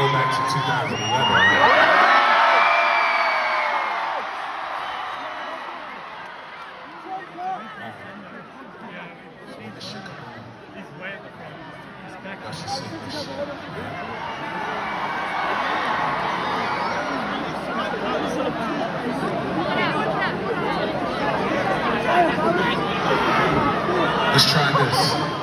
Olympics in 2011. Let's try this.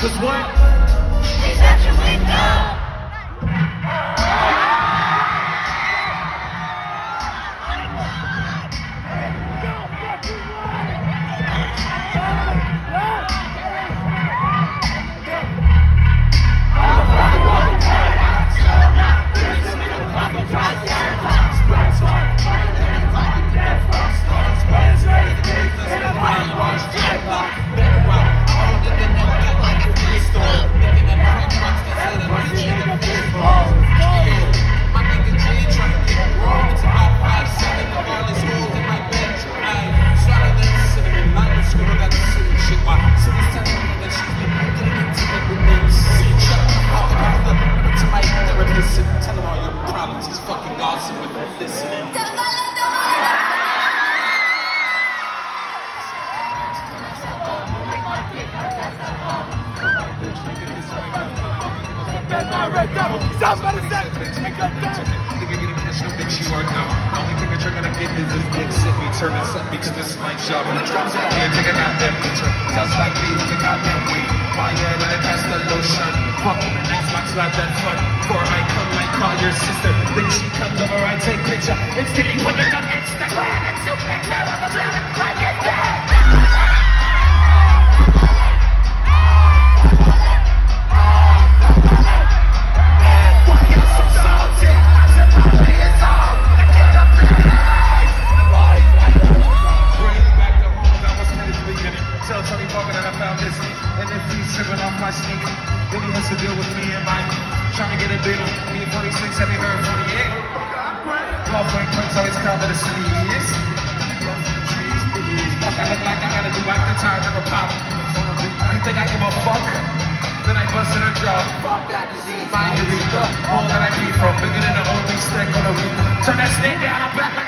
Cause what? He's at your window. Turn this up because this is my job. When the drums in here, take a goddamn picture. Like me, take a goddamn weed. My yeah, let it pass the lotion. Fuck the next box, slap that fun. Before I come, I call your sister. Then she comes over, I take picture. Instantly put it on Instagram. It's so picture of the planet like it's A sneeze. Fuck, I look like I gotta do like the tires of a pop. You think I give a fuck? Then I bust in a jaw. Fuck that disease. My urethra. All that I need from bigger than the only stick on a week. Turn that snake down, I'm back like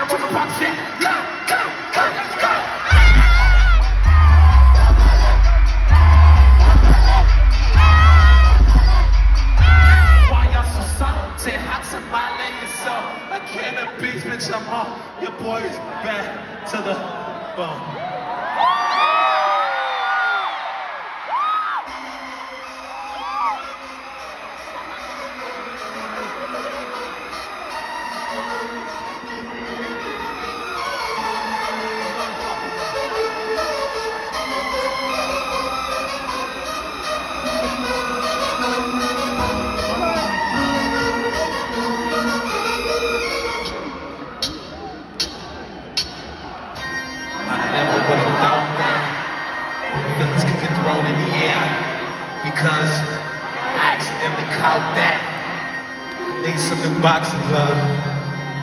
Need some new boxing glove.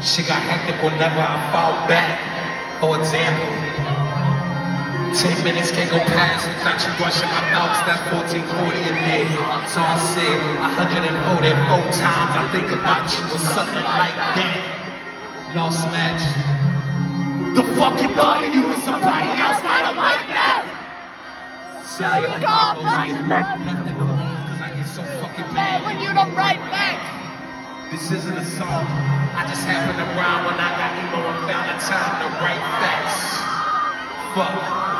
She got hectic whenever I fall back. For example, 10 minutes can't go past without you brushing my thoughts. That's 1440 a day. So I said 144 times I think about you or something like that. Lost match. The fucking body you was somebody else, I don't like that. Sorry, God, don't right know back. nothing because I get so fucking Man, mad. when you don't write back. This isn't a song. I just happened to rhyme when I got emo and found the time to write facts. Fuck.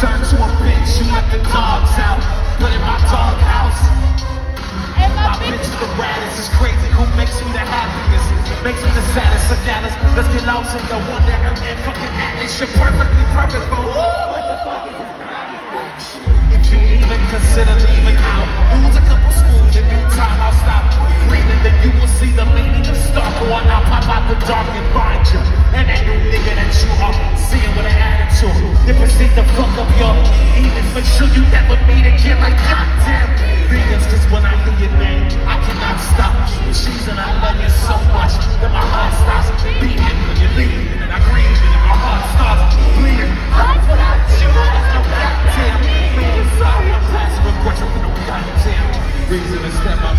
Turn to a bitch, you let the dogs out. Put in my dog house. And it's. Who makes me the happiest? Makes me the saddest of Dallas. Let's get lost in the wonder and fucking atlas. You're perfectly who? If you even consider leaving out, lose a couple spoons in due time, I'll stop breathing. Then you will see the meaning of stalker when I pop out the dark and find you. And that new nigga that you are seeing with an attitude. They proceed to fuck up your evenings. Make sure you never meet again like goddamn Cause when I hear your name, I cannot stop. She's and I love you so much that my heart stops beating when you leave. And I grieve and my heart starts bleeding. Life without you is no Goddamn, sorry, I'm no goddamn reason to step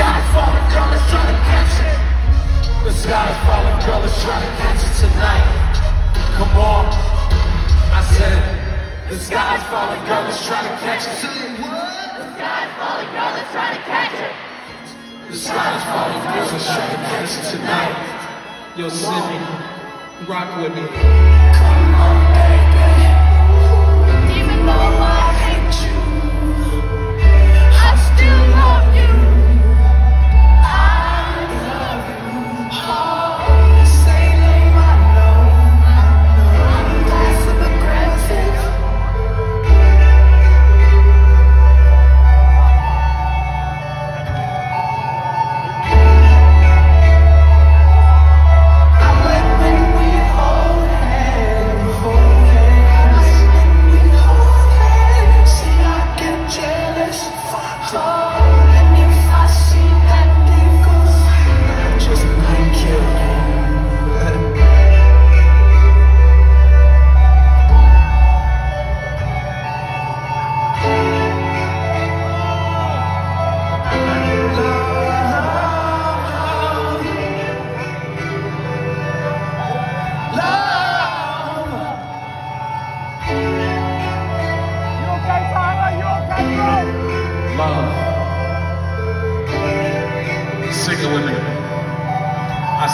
The sky's falling, girl, let's try to catch it. The falling, let's to catch it tonight. Come on. I said, the sky's falling, girl, let's try to catch it. The sky's falling, girl, let's try to catch it. The falling, let's to catch it tonight. Yo, Sydney, rock with me. Even though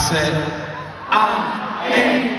said, Amen.